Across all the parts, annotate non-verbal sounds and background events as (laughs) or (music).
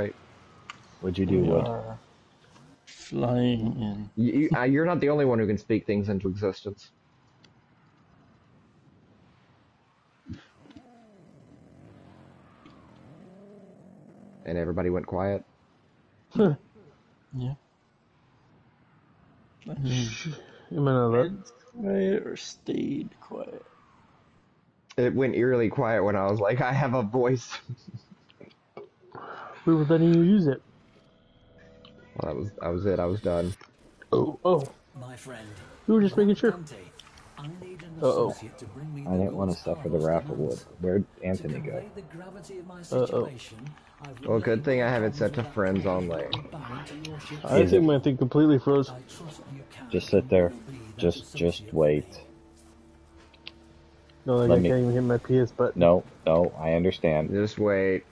Wait, What'd you do, We Wood? are flying in. you, you, uh, you're not the only one who can speak things into existence. And everybody went quiet. Yeah. I mean, You might know quiet or stayed quiet. It went eerily quiet when I was like, I have a voice. (laughs) We were letting you use it. Well, that was that was it. I was done. Oh, oh. My friend. We were just making sure. Dante, I need an Uh-oh. associate to bring me I didn't want to suffer the wrath of Wood. Where'd Anthony To go? convey the gravity of my Uh-oh. Well, good thing I have it set to friends only. bound to your ship's I Is think it- my thing completely froze. I trust you can Just sit there. Just, just wait. No, like Let I me- can't even hit my PS button. No, no, I understand. Just wait.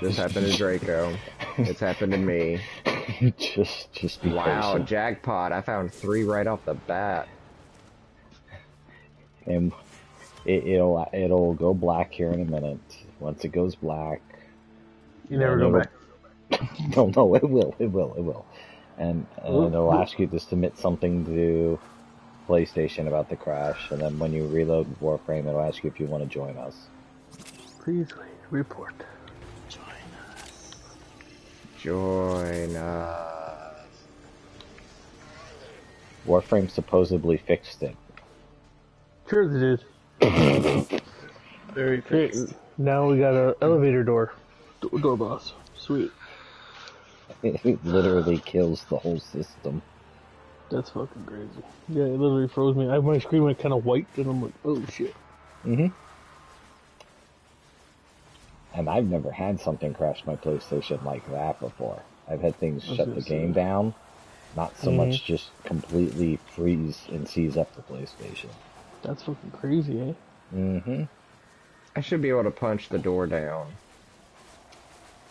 This happened to Draco. It's happened to me. just, just be Wow, patient. jackpot! I found three right off the bat. and it, it'll, it'll go black here in a minute. Once it goes black, You never then go it'll- back. (laughs) no, no, it will, it will, it will. And, and Ooh, it'll ooh. ask you to submit something to PlayStation about the crash, and then when you reload Warframe, it'll ask you if you want to join us. Please report. Join us. Warframe supposedly fixed it. Sure they did. (coughs) Very Okay, fixed. now we got a elevator door. Door, door boss. Sweet. (laughs) It literally kills the whole system. That's fucking crazy. Yeah, it literally froze me. I, my screen went kind of white, and I'm like, oh shit. hmm And I've never had something crash my PlayStation like that before. I've had things was shut the game say. down, not so Mhm. much just completely freeze and seize up the PlayStation. That's fucking crazy, eh? Mm hmm I should be able to punch the door down.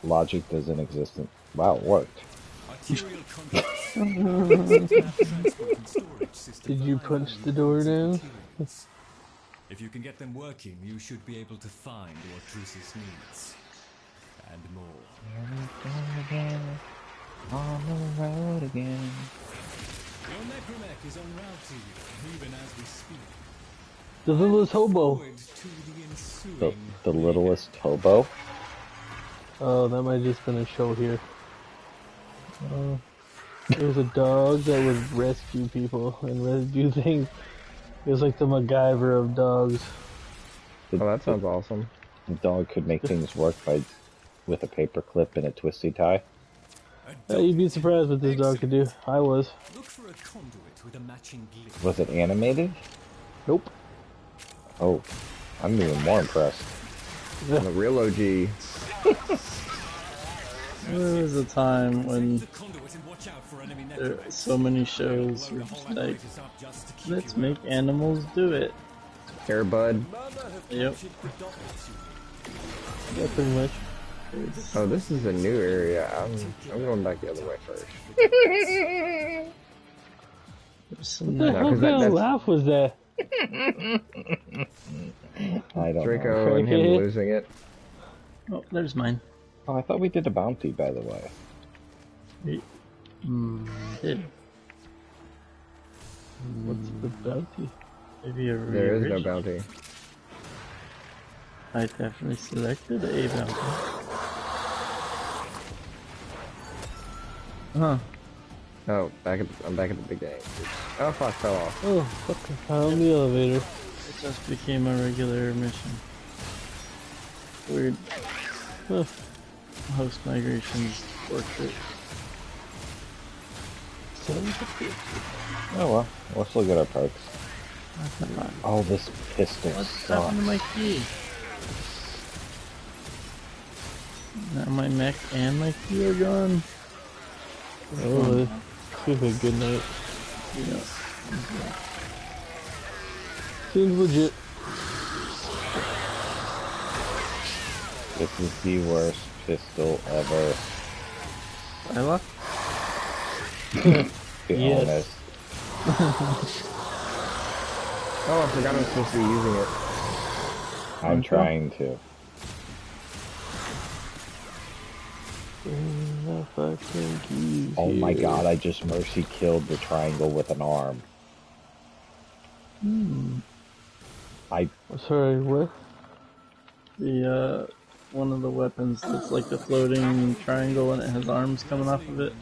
Logic doesn't exist. In- wow, it worked. Arterial contracts. transport and storage system Did you punch the door down? (laughs) If you can get them working, you should be able to find what Drusus needs. And more. On the road again. Your necramech is en route to you, even as we speak. The littlest hobo. The The, the littlest hobo. Oh, that might have just been a show here. Uh, there was a dog that would rescue people and rescue things. It was like the MacGyver of dogs. The, Oh, that sounds awesome. the dog could make things work by with a paper clip and a twisty tie. A Uh, you'd be surprised what this dog could do. I was. Look for a conduit with a matching. Was it animated? Nope. Oh, I'm even more impressed. I'm a real OG. There was a time when there, necramechs. so many shows were just like, Is up just to keep let's make animals do it. Airbud. Yep. Yeah, pretty much. Oh, this is a new area. I'm, I'm going back the other way first. There's What the No, hell 'cause kind of laugh was that? I don't know. Draco and him losing it. Oh, there's mine. Oh, I thought we did a bounty, by the way. What's the bounty? Maybe a There is no bounty. I definitely selected a bounty. Huh. Oh, back at the, I'm back at the beginning. Oh fuck, fell off. Oh, fucking found the elevator. It just became a regular mission. Weird. Huh. Host migrations portrait. Oh well, we'll still get our perks. Come. Oh, this pistol What's sucks. happened to my key? Now my mech and my key are gone. Oh, this a good night. Yeah. Seems legit. This is the worst pistol ever. Lila? To be (laughs) Yes. (laughs) Oh, I forgot I'm supposed to be using it. I'm trying to. Bring the Oh my god, I just mercy killed the triangle with an arm. Hmm. I Sorry, what? The uh, one of the weapons that's like the floating triangle and it has arms coming off of it.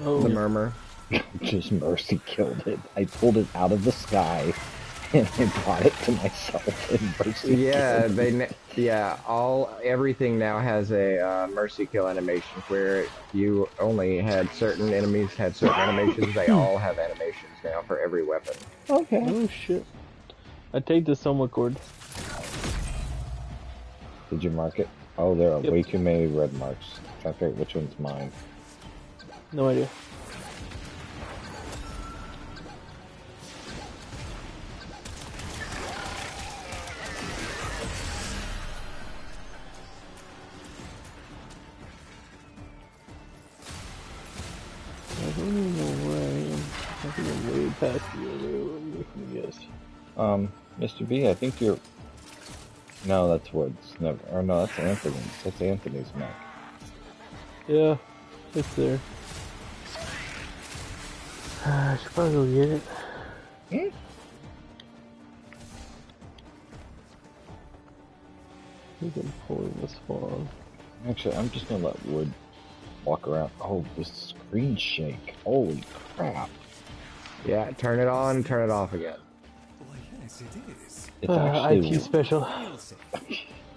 Oh, The murmur. (laughs) just mercy killed it. I pulled it out of the sky (laughs) and I brought it to myself (laughs) and mercy Yeah, they. ne- Yeah, all everything now has a uh, mercy kill animation where you only had certain enemies had certain animations. They all have animations now for every weapon. Okay. oh shit. I take the Somachord. Did you mark it? Oh, there are Yep. way too many red marks. Trying to figure which one's mine. No idea. I don't even know where I am. I think I'm way past the other one. Let me guess. Um, Mr. B, I think you're. No, that's Woods. Never. Or no, that's Anthony's. That's Anthony's mech. Yeah, it's there. I should probably go get it. Hmm? I think I'm pulling this spawn. Actually, I'm just gonna let Wood walk around. Oh, the screen shake. Holy crap. Yeah, turn it on, turn it off again. Why, yes, it is. It's Uh, actually. IT special.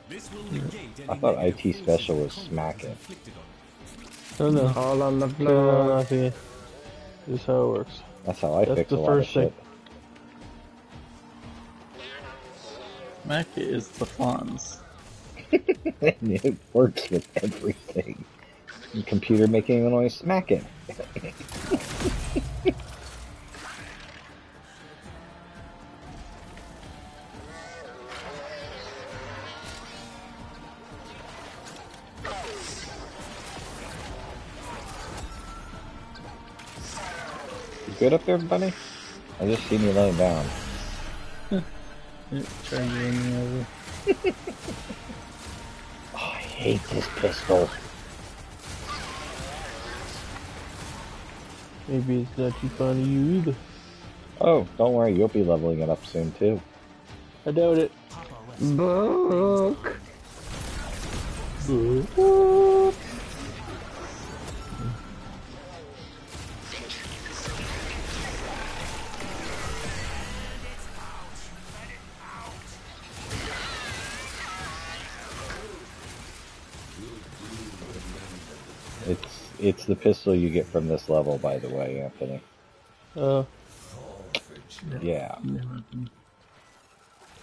This will I thought IT special or was conflict smacking. inflicted on you. No, no. All on the Turn it on floor. Off. This is how it works. That's how I That's fix the a lot of first thing. shit. (laughs) Mac is the fawns. (laughs) and it works with everything. And computer making a noise, smack it. (laughs) good up there, buddy? I just seen you laying down. Yeah, (laughs) try me over. (laughs) Oh, I hate this pistol. Maybe it's not too fun of you either. Oh, don't worry, you'll be leveling it up soon too. I doubt it. Book. It's it's the pistol you get from this level, by the way, Anthony. Uh, Yeah, Never been-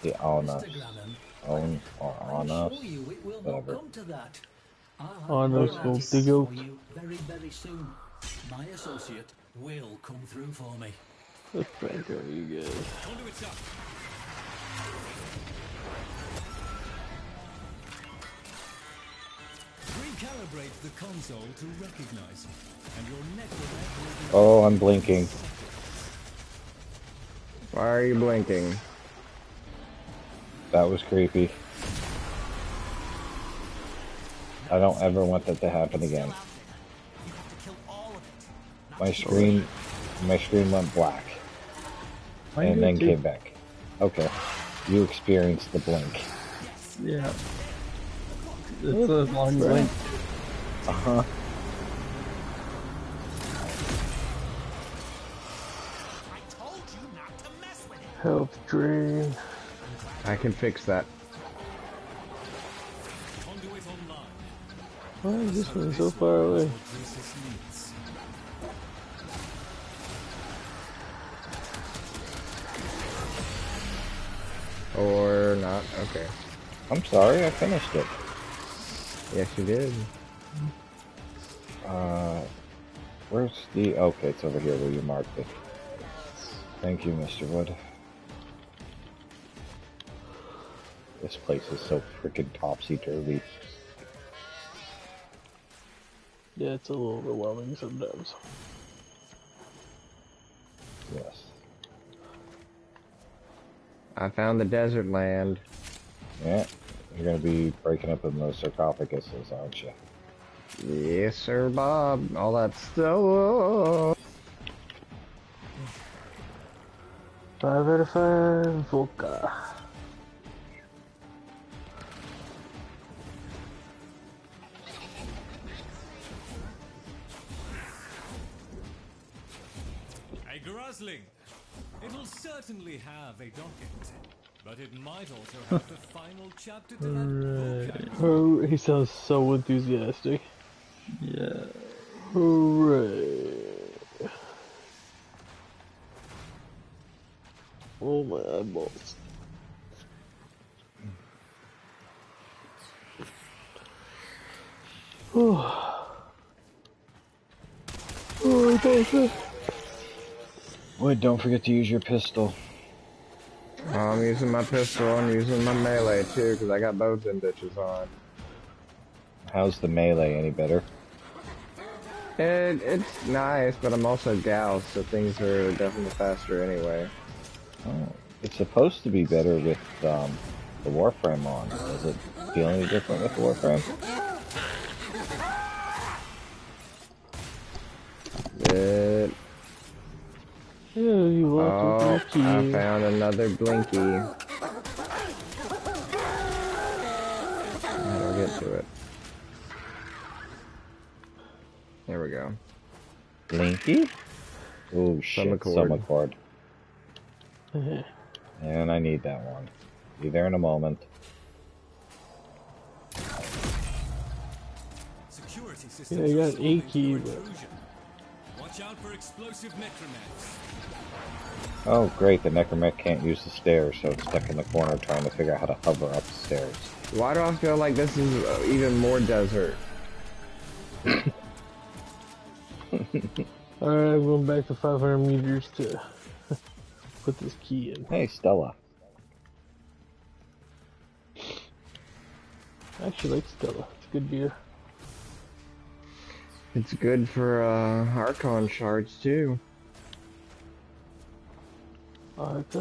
the on us, Mr. Grannon, or on us. assure you it will whatever. not come to that. I'll have On us will dig out. very, very soon. My associate will come through for me. (laughs) let's prank on you guys. Conduits up. Recalibrate the console to recognize you, and your network will Oh, I'm blinking. Why are you blinking? That was creepy. I don't ever want that to happen again. You have to kill all of it. My screen, my screen went black Mine and then too. came back. Okay, you experienced the blink. Yeah. It's a long blink. Uh huh. Health drain. I can fix that. Why is this one so far away? Or not. Okay. I'm sorry, I finished it. Yes, you did. Uh, where's the? Okay, it's over here where you marked it. Thank you, Mr. Wood. This place is so freaking topsy turvy. Yeah, it's a little overwhelming sometimes. Yes. I found the desert land. Yeah. You're gonna be breaking up in those sarcophaguses, aren't you? Yes, sir, Bob. All that stuff. Five out of five, Volca. A Grosling. It'll certainly have a docket, but it might also have the final chapter to that book. Oh, he sounds so enthusiastic. Yeah. Hooray. Oh my eyeballs. (sighs) Oh. Oh, that's it. Wait, don't forget to use your pistol. I'm using my pistol. I'm using my melee too, because I got both them bitches on. How's the melee any better? It, it's nice, but I'm also Gauss, so things are definitely faster anyway. Oh, it's supposed to be better with um, the Warframe on. Does it feel any different with the Warframe? It, Yeah, you oh, want to I found another Blinky. How do I get to it? There we go. Blinky? Oh shit, Somachord. Summer cord. (laughs) And I need that one. Be there in a moment. Security systems Yeah, you got are A key, for but- intrusion. Watch out for explosive necramechs. Oh great, the Necramech can't use the stairs, so it's stuck in the corner trying to figure out how to hover up the stairs. Why do I feel like this is uh, even more desert? (laughs) Alright, I'm going back to 500 meters to (laughs) put this key in. Hey Stella. I actually like Stella. It's a good beer. It's good for uh, Archon shards too. It.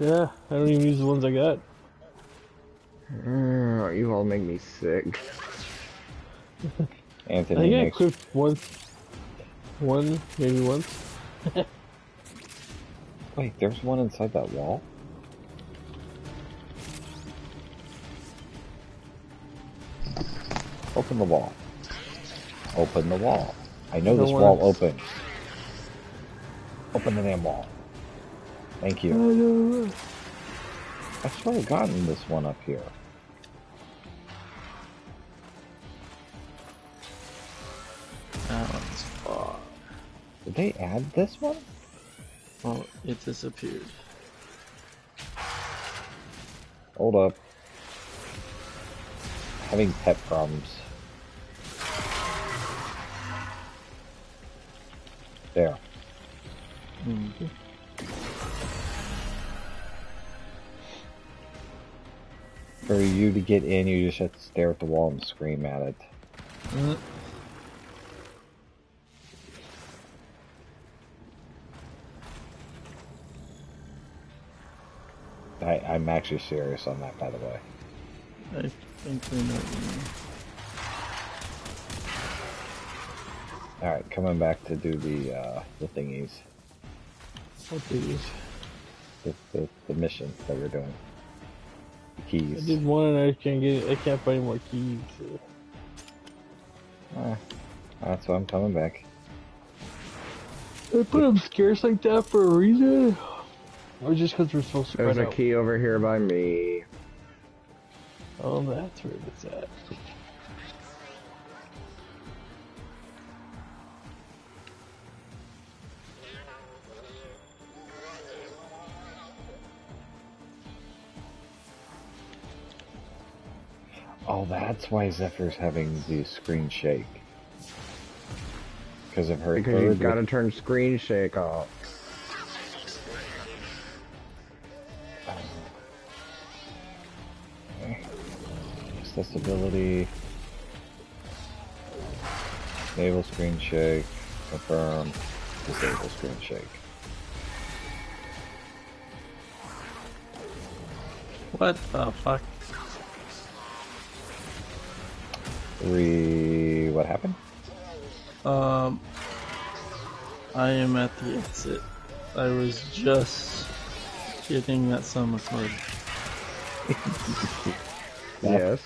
Yeah, I don't even use the ones I got. Mm, you all make me sick. (laughs) I Anthony think I equipped once. One, maybe once. (laughs) Wait, there's one inside that wall? Open the wall. Open the wall. I know this wall opens. Open the damn wall. Thank you. Oh, know. I should have gotten this one up here. Did they add this one? Well, it disappeared. Hold up. Having pet problems. There. For you to get in, you just have to stare at the wall and scream at it. Mm. I, I'm actually serious on that, by the way. I think we know you. Alright, coming back to do the, uh, the thingies. What these? The, the, the mission that we're doing. The I keys. did one and I can't get. I can't find more keys. so- Ah, that's why I'm coming back. They put them scarce like that for a reason, or just because we're so spread There's a out. key over here by me. Oh, that's where it's at. Oh, that's why Zephyr's having the screen shake. Because of her Because you've got to turn screen shake off. Accessibility. Disable screen shake. Confirm. Disable screen shake. What the fuck? Three. What what happened? Um, I am at the exit. I was just getting that summer card. (laughs) Yes.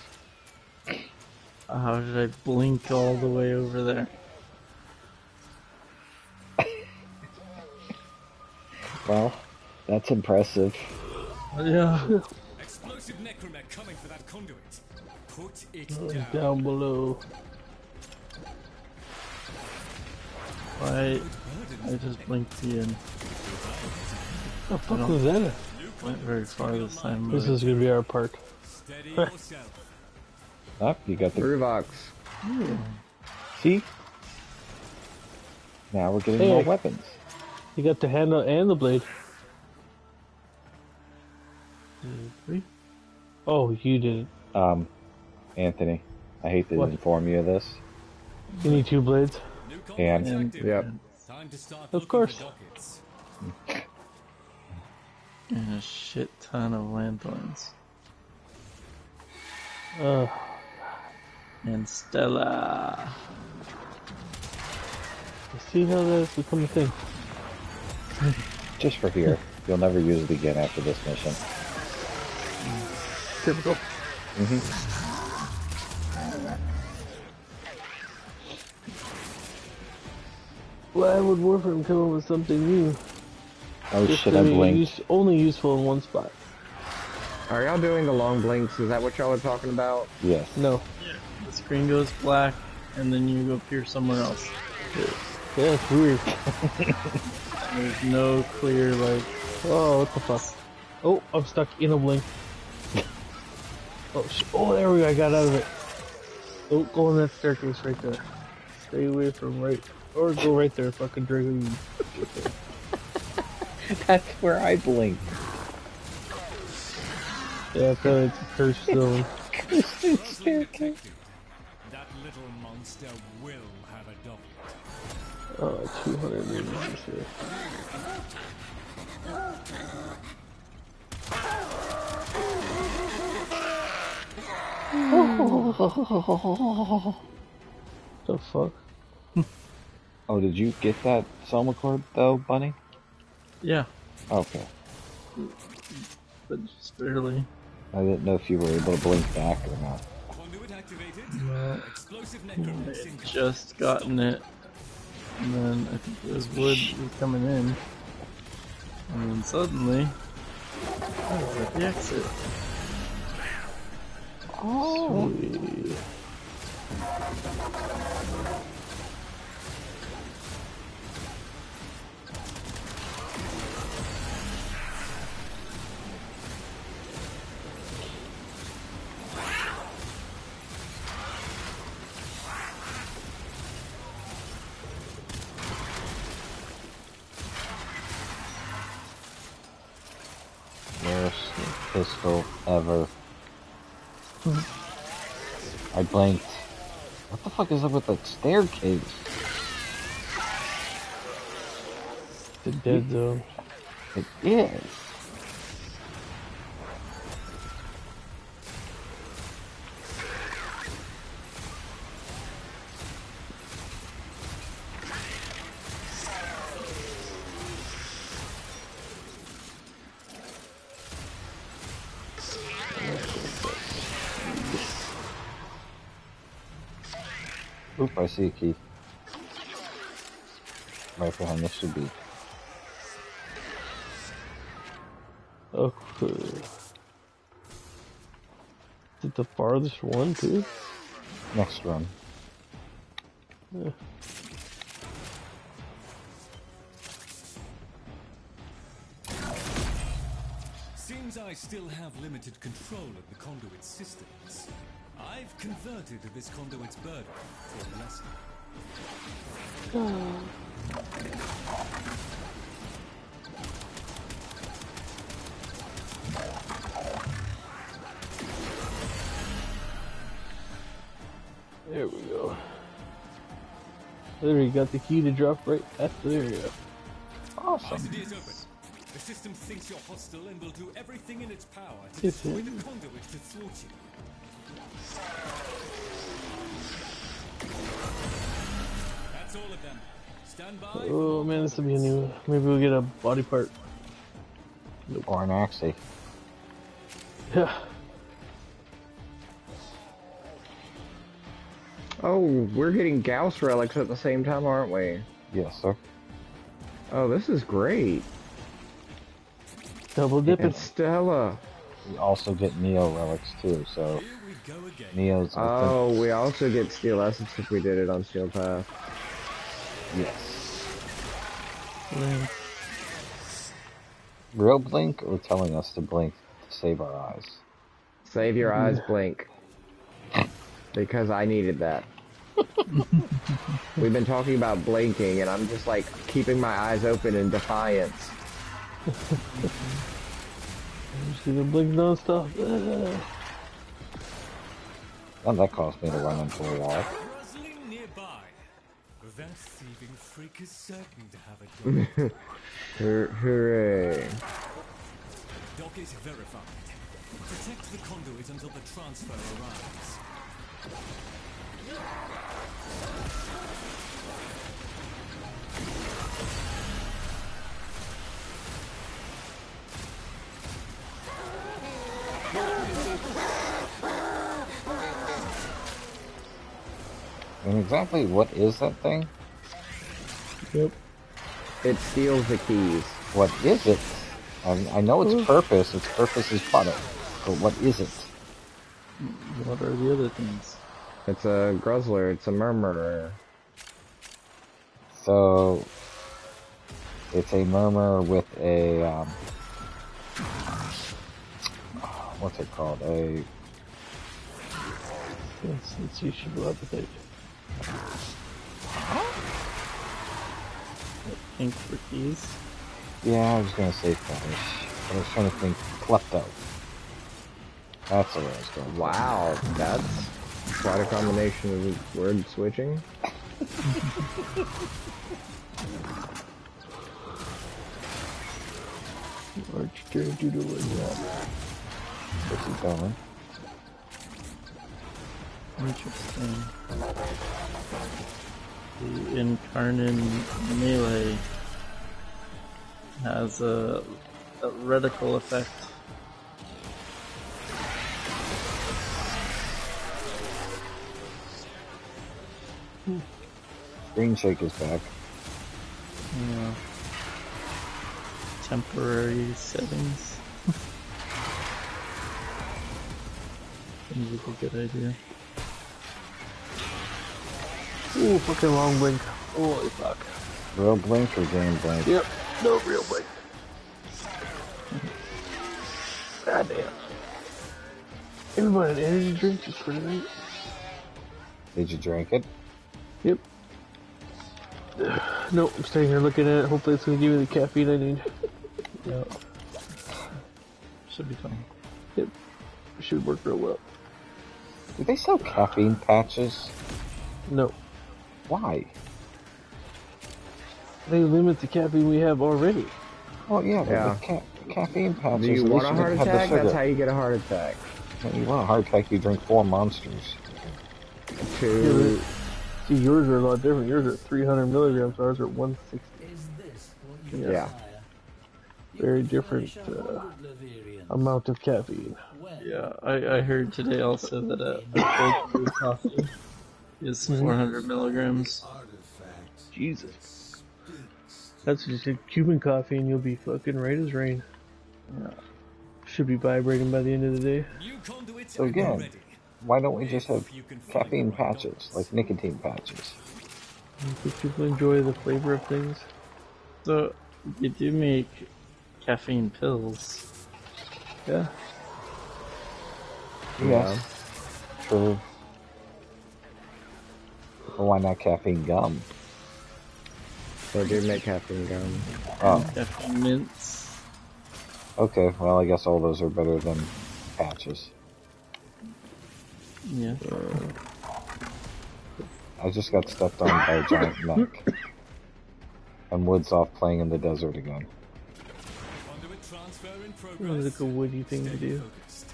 How did I blink all the way over there? Well, that's impressive. Yeah. Explosive necramech coming for that conduit. Put it Oh, down. Down below. I I just blinked in. The fuck don't- was that? Went very far this time. This is gonna be our part. Steady (laughs) yourself. Oh, you got the. Ruvox. See? Now we're getting Hey. more weapons. You got the handle and the blade. Three? Oh, you did it. Um, Anthony, I hate to What? inform you of this. You need two blades. New And- contract active. Yep. Time to start Of course. And a shit ton of landlines. Uh, And Stella. see how that's become a thing. (laughs) Just for here. You'll never use it again after this mission. Typical. Mm-hmm. Why would Warframe come up with something new? Oh Just shit, I blinked. use- only useful in one spot. Are y'all doing the long blinks? Is that what y'all are talking about? Yes. No. The screen goes black, and then you go appear somewhere else. Yeah, it's weird. There's no clear, like, Oh, what the fuck? Oh, I'm stuck in a blink. Oh, sh- oh, there we go. I got out of it. Oh, go on that staircase right there. Stay away from right. Or go right there, fucking dragon. (laughs) That's where I blinked. Yeah, apparently it's a cursed (laughs) zone. Puzzling detected. That little monster will have a docket. Oh, 200 meters here. The fuck? (laughs) Oh, did you get that Somachord though, Bunny? yeah, Okay. but just barely. I didn't know if you were able to blink back or not. Conduit activated. No. Explosive I necramech had sync. just gotten it, and then I think it was wood was coming in, and then suddenly I was at the exit. Oh. Sweet. What the fuck is up with that staircase? The dead zone. It is. Oop, I see a key. Right behind this should be. Okay. Is it the farthest one, too? Next run. Yeah. Seems I still have limited control of the conduit systems. I've converted to this conduit's burden There we go. There we got the key to drop right after there you go. Awesome. ICD is open. The system thinks you're hostile and will do everything in its power to destroy the conduit to thwart you. Oh man, this will be a new. Maybe we'll get a body part. Or an Axi. Yeah. (sighs) Oh, we're getting Gauss relics at the same time, aren't we? Yes, sir. Oh, this is great. Double dipping. And Stella. We also get Neo relics too, so Here we go again. Neo's Oh, we also get Steel Essence if we did it on Steel Path. Think- yes. Yeah. Real blink or telling us to blink to save our eyes? Save your eyes, blink. Because I needed that. (laughs) We've been talking about blinking, and I'm just like keeping my eyes open in defiance. You see the blink non-stop. (laughs) Well, that caused me to run into a wall. Rustling nearby. That thieving freak is certain to have a (laughs) dock. Hur- Hooray. dock is verified. Protect the conduit until the transfer arrives. And exactly what is that thing? Yep. It steals the keys. What is it? I, I know its purpose. Its purpose is product. But what is it? What are the other things? It's a Gruzzler, it's a Murmurer. So it's a murmur with a um, what's it called? A Yes, it's useful appetite. Ink for keys. yeah, I was gonna say fetish, I was trying to think klepto. That's the way I was going. Wow, that's quite a combination of word switching. Arch doodle yeah. What's he going? Interesting. The Incarnon melee has a, a reticle effect. Green shake is back. Yeah. Temporary settings. (laughs) Seems like a good idea. Ooh, fucking long blink. Holy fuck. Real blink or game blink? Yep. No real blink. God damn. Everybody an energy drink just for tonight? Did you drink it? Yep. (sighs) Nope, I'm staying here looking at it. Hopefully it's gonna give me the caffeine I need. (laughs) yep. Should be fine. Yep. Should work real well. Do they sell caffeine patches? No. Why? They limit the caffeine we have already. Oh yeah, but Yeah. with ca- caffeine patches. Do you want a heart attack? That's how you get a heart attack. When you want a heart attack, you drink four monsters. Two. See, yours are a lot different. Yours are 300 milligrams. Ours are 160. Is this what Yeah. Very different uh, amount of caffeine. Yeah, I, I heard today also that a, a coffee is mm-hmm. 400 milligrams. Jesus. That's just a Cuban coffee and you'll be fucking right as rain. Yeah. Should be vibrating by the end of the day. So again. Why don't we just have If you can find caffeine patches, like nicotine patches? If people enjoy the flavor of things. So, you do make caffeine pills. Yeah. Yes. True. But why not caffeine gum? They do make caffeine gum. Oh, Caffeine mints. okay. Well, I guess all those are better than patches. Yeah. Uh, I just got stepped on by a giant (laughs) mech. And Wood's off playing in the desert again. Conduit Sounds like a woody thing to do. focused.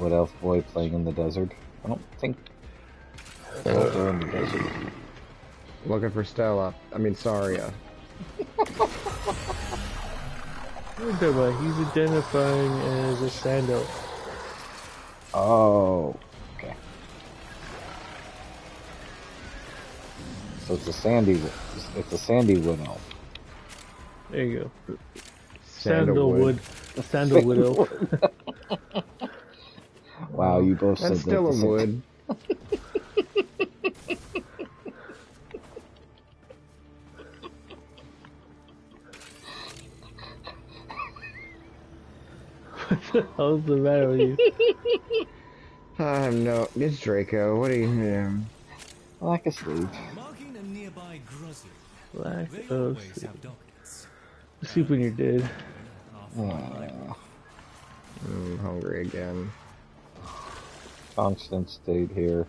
Wood Elf Boy playing in the desert. I don't think they're in the desert. Looking for Stella. I mean, Saria. What? He's identifying as a sandal. Oh, okay. So it's a sandy, it's a sandy wood elf. There you go. Sandalwood. Sandalwood. Sandalwood elf. (laughs) Wow, you both That's said still that a the same- wood. (laughs) How's the matter with you? I have no. It's Draco. What are you? doing? Lack of sleep. Marking a nearby Grusling. Lack They of sleep. have dockets. Sleep when you're dead. Aw, I'm hungry again. Constant state here.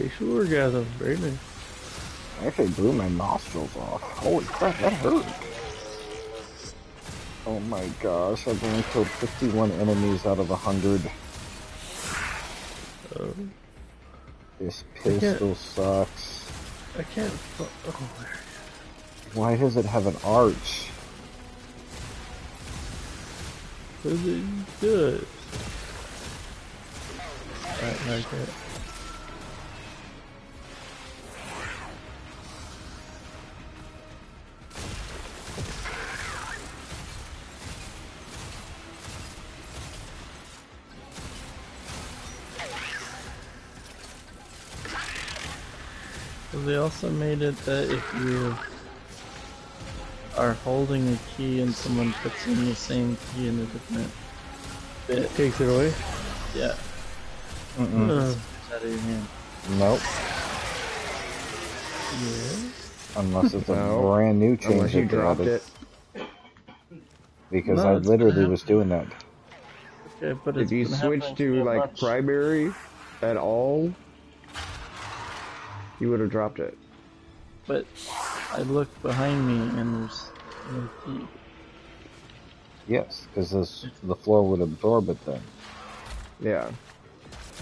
Facial orgasm. Very nice. I actually blew my nostrils off. Holy crap, that hurt. Oh my gosh, I've only killed 51 enemies out of 100. Oh, This pistol sucks. I can't. Oh, there. Why does it have an arch? Cause it does. Right, like that. Also made it that if you are holding a key and someone puts in the same key in a different bit, takes it away. Yeah. Mm-mm. Uh, out of your hand. Nope. Yeah. Unless it's a No. brand new change Unless you that dropped it. Because No, I literally was doing that. Okay, but If you switch to so like much. primary at all, you would have dropped it. But I look behind me and there's no key. Yes, because the floor would absorb it then. Yeah.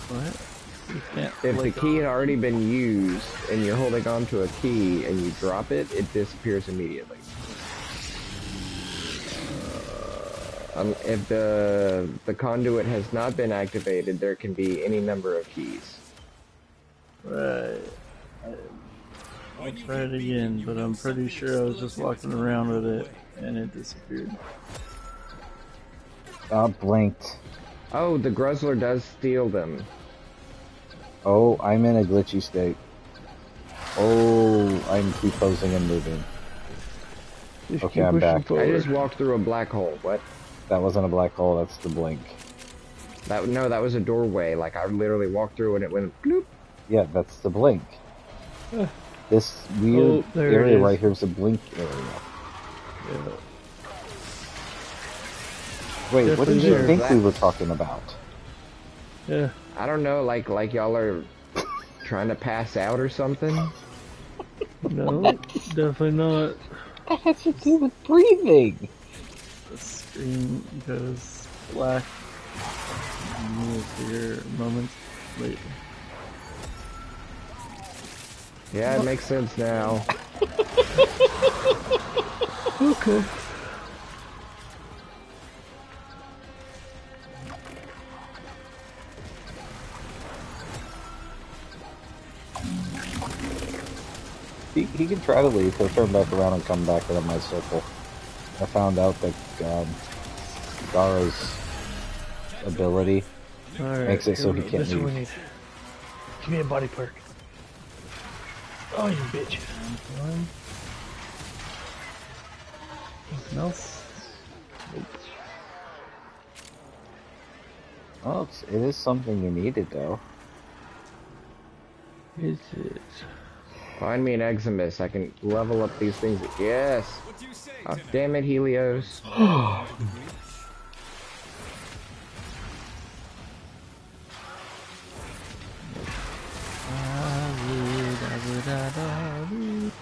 What? You can't. If the key had on- already been used and you're holding on to a key and you drop it, it disappears immediately. Um, if the the conduit has not been activated, there can be any number of keys. Right. I'll try it again, but I'm pretty sure I was just walking around with it and it disappeared. Ah, blinked. Oh, the Gruzler does steal them. Oh, I'm in a glitchy state. Oh, I'm reposing and moving. Just Okay, I'm back. I I just walked through a black hole. What? That wasn't a black hole, that's the blink. That no, that was a doorway. Like I literally walked through and it went bloop. Yeah, that's the blink. This weird Oh, area is. right here is a blink area. Yeah. Wait, what did you there. think we were talking about? Yeah. I don't know, like like y'all are trying to pass out or something. No, (laughs) definitely not. That has to do with breathing. The screen goes black. And you will moments later. Yeah, it makes sense now. Okay. He, he can try to leave. He'll turn back around and come back into my circle. I found out that um, Gara's ability Alright. Makes it so he can't This is what leave. Give me a body perk. Oh, you bitch. One. Anything else? Oh, it's, it is something you needed though. Is it? Find me an Eximus. I can level up these things. Yes. What do you say, ah, (gasps) (gasps) Damn it,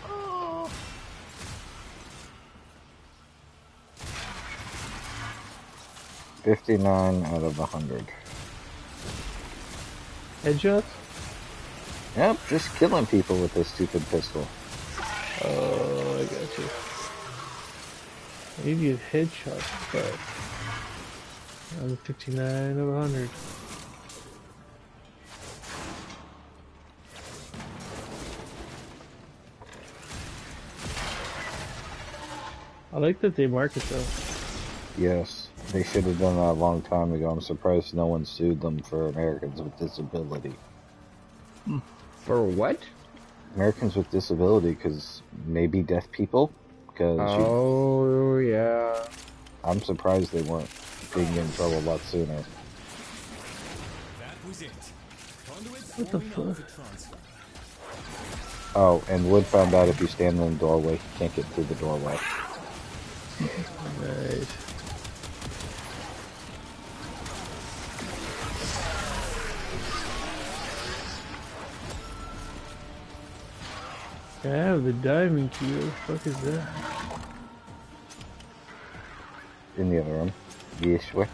59 out of 100. Headshots? Yep, just killing people with this stupid pistol. Oh, I got you. To get headshots, but I'm 59 of 100. I like that they mark it though. Yes, they should have done that a long time ago. I'm surprised no one sued them for Americans with disability. Hmm. For what? Americans with disability, because maybe deaf people? Because Oh yeah. I'm surprised they weren't being in trouble a lot sooner. That was it. Conduits What the fuck? Oh, and Wood found out if you stand in the doorway, you can't get through the doorway. Nice. I have the diamond key. What the fuck is that? In the other room. This way.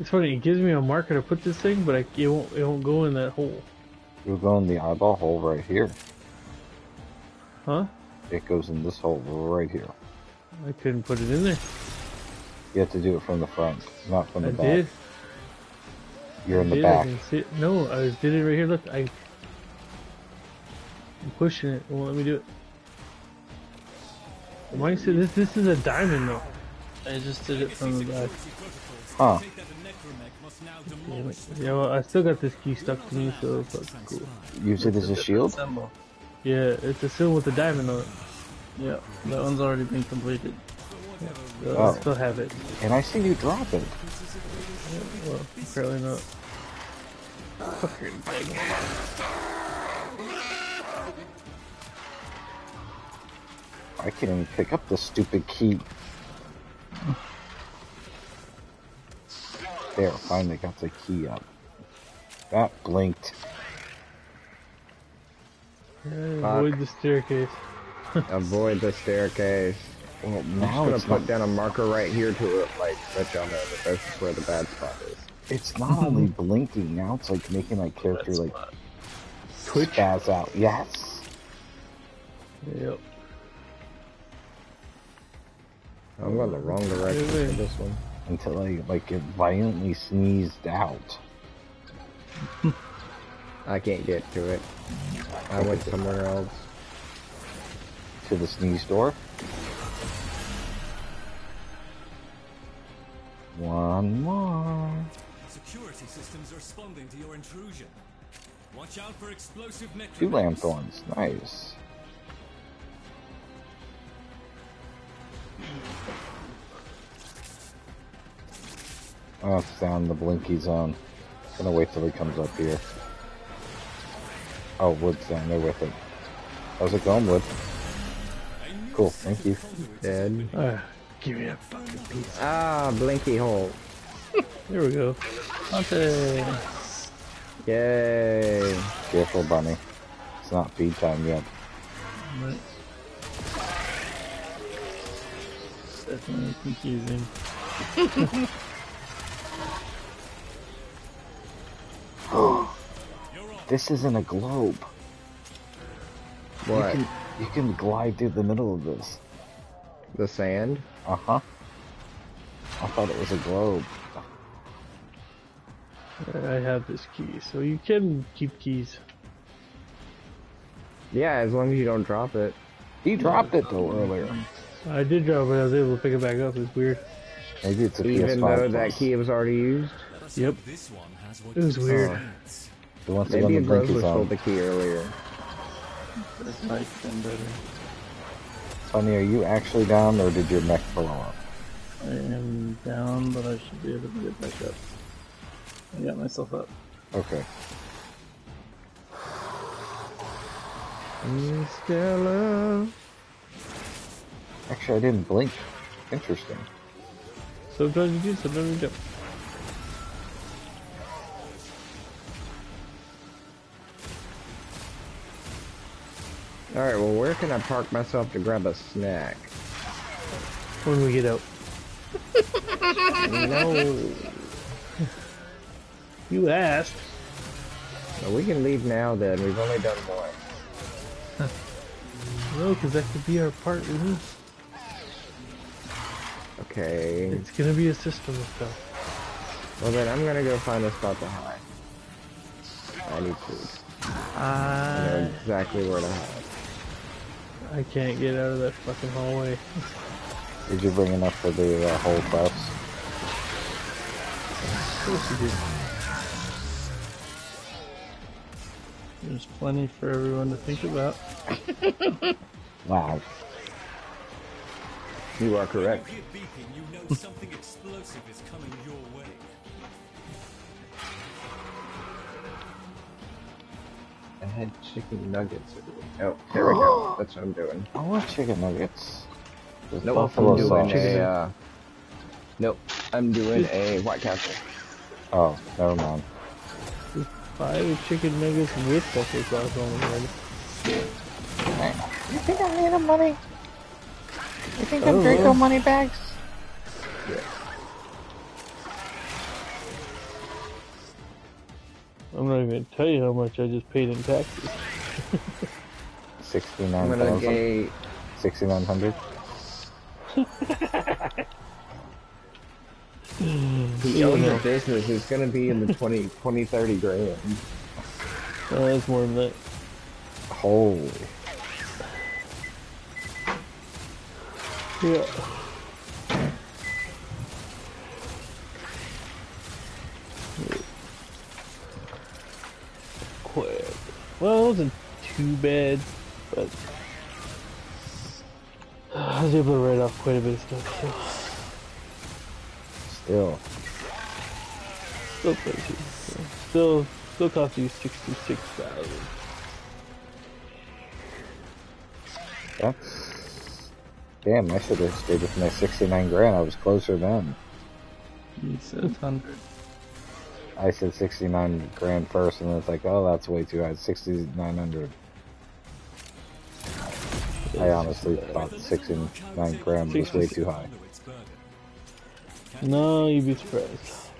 It's funny. It gives me a marker to put this thing, but I, it won't. It won't go in that hole. It'll go in the eyeball hole right here. Huh? It goes in this hole right here. I couldn't put it in there. You have to do it from the front, not from the I back. did. You're in I the did. back. I see it. No, I did it right here. Look, I. I'm pushing it. It won't let me do it. Mine said this. This is a diamond though. I just did it from the back. Security protocols Huh. state that the necramech must now Damn demolish it. Yeah, well, I still got this key stuck to me, so that's cool. Use it as a shield? Yeah, it's a seal with a diamond on it. Yeah, that one's already been completed. So Oh. I still have it. And I see you drop it. Well, apparently not. Fucking big. I can't even pick up the stupid key. There, finally got the key up. That blinked. Yeah, avoid the staircase. Avoid the staircase. Well, I'm now just gonna not, put down a marker right here to uh, like let y'all know that this is where the bad spot is. it's not only (laughs) blinking, now it's like making my character like Twitch? spaz out. Yes! Yep. I'm going the wrong direction for this one. Until I like get violently sneezed out. (laughs) I can't get to it. I went somewhere else. To the sneeze door. One more. Security systems are responding to your intrusion. Watch out for explosive necramechs. Two lanthorns. Nice. Oh, it's down the blinky zone. Gonna wait till he comes up here. Oh, Wood's down there with it. How's it going, Wood? Cool, thank you. Dead. Ah, give me that fucking piece. Ah, blinky hole. There we go. Hunting! Yay. Careful, bunny. It's not feed time yet. Definitely confusing. (laughs) This isn't a globe. What? You can, glide through the middle of this. The sand? Uh huh. I thought it was a globe. I have this key, so you can keep keys. Yeah, as long as you don't drop it. He dropped it though earlier. I did drop it. I was able to pick it back up. It's weird. Maybe it's a Even PS5 though that plus. key was already used. Yep. This one has what It was weird. needs. He wants to go Maybe in a the Gross was zone. the key earlier. This might been better. Sonny, are you actually down or did your mech blow up? I am down, but I should be able to get back up. I got myself up. Okay. Stela. Actually, I didn't blink. Interesting. Sometimes you do, sometimes you don't. Alright, well, where can I park myself to grab a snack? When we get out. No. (laughs) You asked. Well, we can leave now then. We've only done one. No, because that could be our part, isn't it? Okay. It's gonna be a system of stuff. Well then I'm gonna go find a spot to hide. I need food. I know uh, exactly where to hide. I can't get out of that fucking hallway. Did you bring enough for the uh, whole quest? Of course you did. There's plenty for everyone to think about. (laughs) Wow. You are When correct. (laughs) I had chicken nuggets. Oh, there we go. (gasps) That's what I'm doing. I want chicken nuggets. There's Nope, buffalo I'm doing sauce. a. Uh, nope, I'm doing a White Castle. Oh, never mind. Five chicken nuggets with buffalo sauce on them already. You think I need a money? You think I'm Draco money bags? I'm not even gonna tell you how much I just paid in taxes. I'm gonna thousand. get. Sixty-nine hundred. He owns a business. It's gonna be in the 20, 20 30 grand. Oh, that's more than that. Holy. Yeah. Quite. Well, it wasn't too bad, but (sighs) I was able to write off quite a bit of stuff. Still. Still crazy. So still, still cost you sixty-six thousand. That's. Damn, I should have stayed with my 69 grand. I was closer then. Hundred. I said 69 grand first, and then it's like, oh, that's way too high. 6,900. I honestly thought 69 grand was way too high. Under its burden. No, you'd be surprised.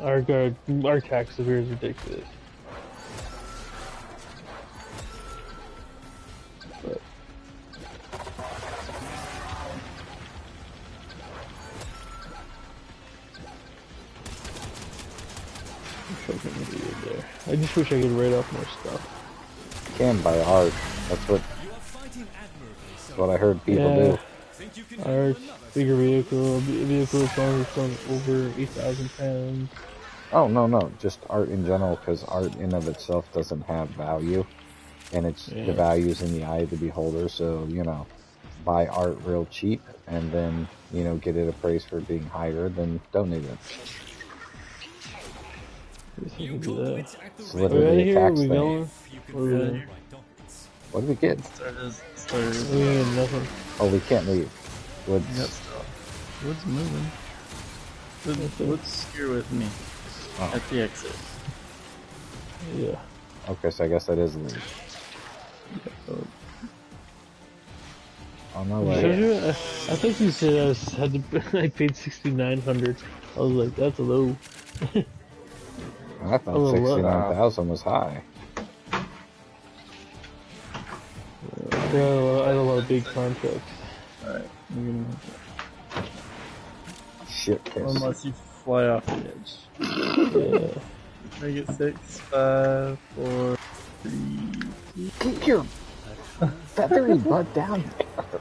Our guard, our tax here is ridiculous. Just wish I could write off more stuff. Can buy art. That's what, You are fighting admirably, so what I heard people Yeah. do. think you can Our handle another bigger vehicle, vehicle that's from over 8,000 pounds. Oh, no, no. Just art in general, because art in of itself doesn't have value. And it's Yeah. the value's in the eye of the beholder, so, you know, buy art real cheap and then, you know, get it appraised for being higher, then donate it. Guess we You can could do do that. the It's literally Right a here, tax we thing. going? if you Or- find the right documents. What did we get? Started, started. We ain't nothing. Oh, we can't leave. Woods. Got stuff. Wood's moving. Wood, Wood's here with me Oh. at the exit. Yeah. Okay, so I guess that is leave. On my I, way. showed you, I, I think you said I was, had to, (laughs) I paid 6900 I was like, that's a low. (laughs) I thought Oh, 69,000 was high. I had a lot, I had a lot of big contracts. Alright. Gonna- Shit piss. Unless you fly off the edge. Yeah. Make it six, five, four, three, two. Keep your feathery (laughs) butt down there.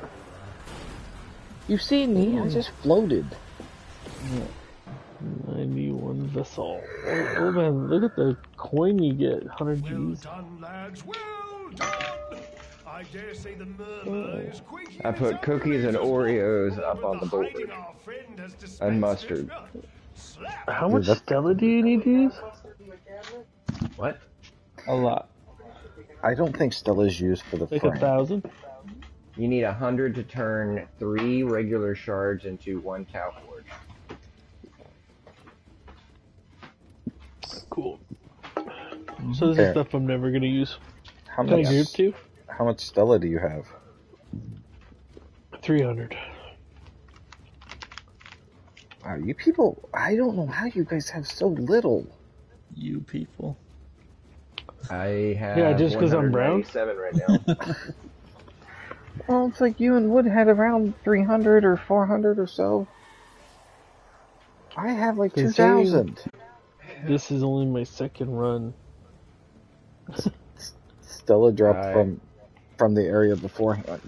You see me? I just floated. 91 vessel. Oh, oh man, look at the coin you get. 100 Well G's. done, lads. Well done. I dare say the murmur oh. is quaking I put cookies and Oreos up on the board. hiding our friend has dispensed And mustard. How much Stela do you need to use? What? A lot. I don't think Stela's used for the Like a thousand? You need a hundred to turn three regular shards into one cow Cool. So this is Fair. stuff I'm never gonna use. How Can I much? group two? How much Stela do you have? 300. Wow, you people, I don't know how you guys have so little. You people. I have Yeah, just 'cause I'm brown? 197 right now. (laughs) Well, it's like you and Wood had around 300 or 400 or so. I have like Considering- 2,000. This is only my second run. Stela dropped Right. from from the area beforehand.